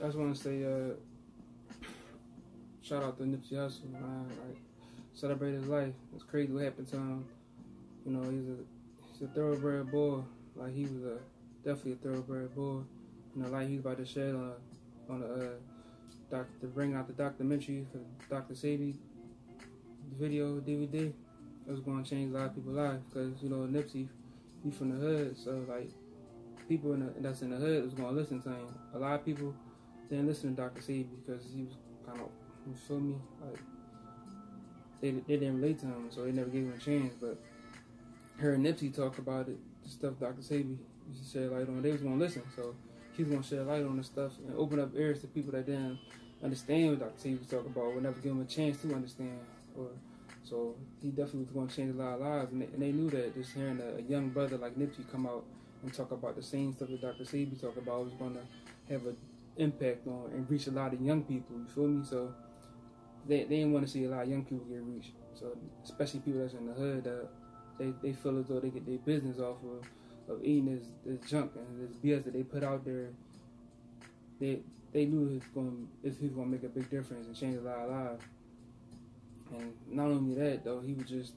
I just want to say, uh, shout out to Nipsey Hussle, man. Like, celebrate his life. It's crazy what happened to him. You know, he's a he's a thoroughbred boy. Like he was a definitely a thoroughbred boy. You know, like he's about to shed on a on a uh, doc to bring out the documentary for Dr. Sebi video DVD. It was going to change a lot of people's lives because you know Nipsey, he from the hood, so like people in the, that's in the hood was going to listen to him. A lot of people didn't listen to Dr. Sebi because he was kind of you feel me like they they didn't relate to him, so they never gave him a chance. But hearing Nipsey talk about it, the stuff Dr. Sebi used to shed light on, they was gonna listen. So he's gonna shed light on the stuff and open up ears to people that didn't understand what Dr. Sebi was talking about, would never give him a chance to understand. Or so he definitely was gonna change a lot of lives, and they, and they knew that. Just hearing a, a, young brother like Nipsey come out and talk about the same stuff that Dr. Sebi talk about was gonna have an impact on and reach a lot of young people. You feel me? So they, they want to see a lot of young people get reached. So especially people that's in the hood, uh, they they feel as though they get their business off of, of eating this, this junk and this BS that they put out there. They they knew it's going it's going to make a big difference and change a lot of lives. And not only that though, he was just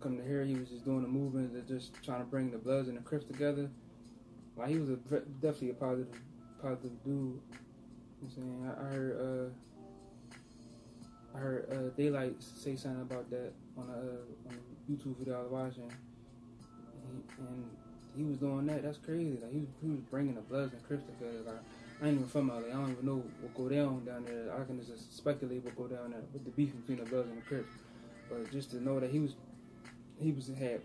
coming to here. He was just doing the movement just trying to bring the Bloods and the Crips together. Like he was a definitely a positive positive dude. You I'm saying I, I heard. Uh, I heard uh, Daylyt say something about that on a, uh, on a YouTube video I was watching, and he, and he, was doing that. That's crazy. Like he was, he was bringing the Bloods and Crips together. Like I ain't even from. I don't even know what go down down there. I can just speculate what go down there with the beef between the Bloods and the Crips. But just to know that he was he was had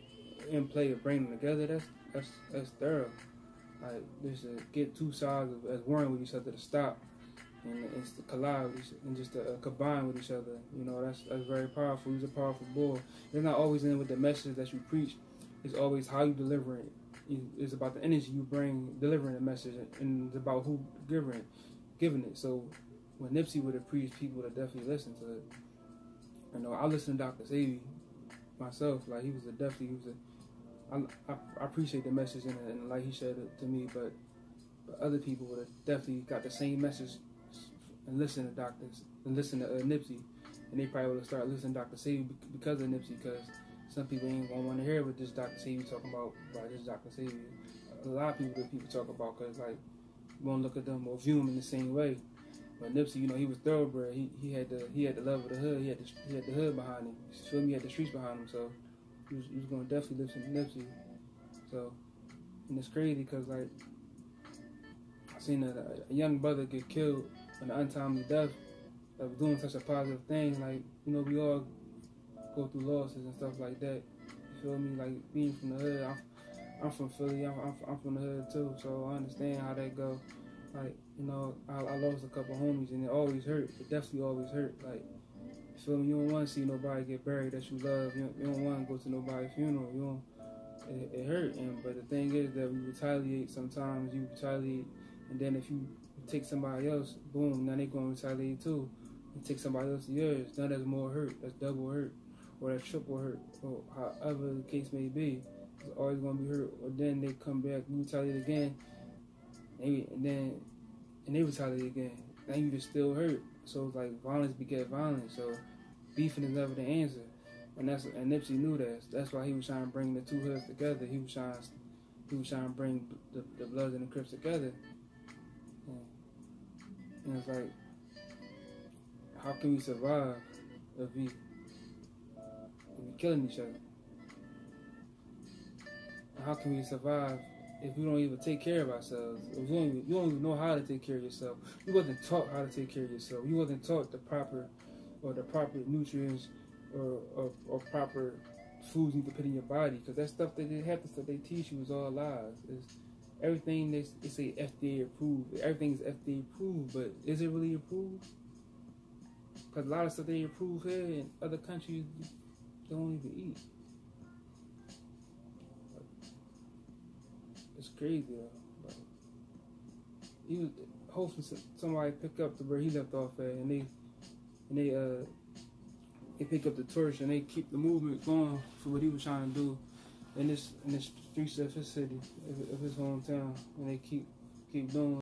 in play of bringing together. That's that's that's thorough. Like just to get two sides as warring with each other to stop and it's to collide and just to uh, combine with each other. You know, that's that's very powerful. He's a powerful boy. It's not always in with the message that you preach. It's always how you deliver it. It's about the energy you bring delivering the message, and it's about who giving giving it. So when Nipsey would have preached, people would have definitely listened to it. You know, I listened to Dr. Sebi myself. Like he was a definitely he was a. I, appreciate the message and, and light he shared it to me, but, but other people would have definitely got the same message and listen to doctors and listen to uh, Nipsey, and they probably would start listening to Dr. Sebi because of Nipsey. Because some people ain't gonna want to hear what this Dr. Sebi talking about by this Dr. Sebi. A lot of people that people talk about because like won't look at them or view them in the same way. But Nipsey, you know, he was thoroughbred. He he had the he had the love of the hood. He had the he had the hood behind him. You feel me? He had the streets behind him. So he was, he was gonna definitely listen to Nipsey. So and it's crazy because like I seen a, a young brother get killed an untimely death of doing such a positive thing. Like, you know, we all go through losses and stuff like that. You feel me? Like, being from the hood, I'm, I'm from Philly, I'm, I'm, I'm, from the hood too, so I understand how that go. Like, you know, I, I lost a couple homies and it always hurt. It definitely always hurt. Like, you feel me? You don't want to see nobody get buried that you love. You don't, don't want to go to nobody's funeral. You don't. It, it hurt. And but the thing is that we retaliate. Sometimes you retaliate, and then if you take somebody else, boom, now they gonna retaliate too. And take somebody else yours, now that's more hurt, that's double hurt, or that's triple hurt, or however the case may be. It's always gonna be hurt. Or then they come back, you retaliate again, and, then and they retaliate again. Now you just still hurt. So it's like violence beget violence. So beefing is never the answer. And that's and Nipsey knew that. That's why he was trying to bring the two hoods together. He was trying he was trying to bring the, the Bloods and the Crips together. And it's like, how can we survive if we if we killing each other? How can we survive if we don't even take care of ourselves? If you don't even, you don't even know how to take care of yourself. You wasn't taught how to take care of yourself. You wasn't taught the proper or the proper nutrients or, or, or proper foods you need to put in your body because that stuff that they have to stuff they teach you is all lies. It's, everything they, they say FDA approved. Everything's FDA approved, but is it really approved? Because a lot of stuff they approve here in other countries don't even eat. It's crazy though. But he was hoping somebody pick up the where he left off at, and they and they uh they pick up the torch and they keep the movement going for what he was trying to do in this in the streets of his city, of his hometown, and they keep keep doing.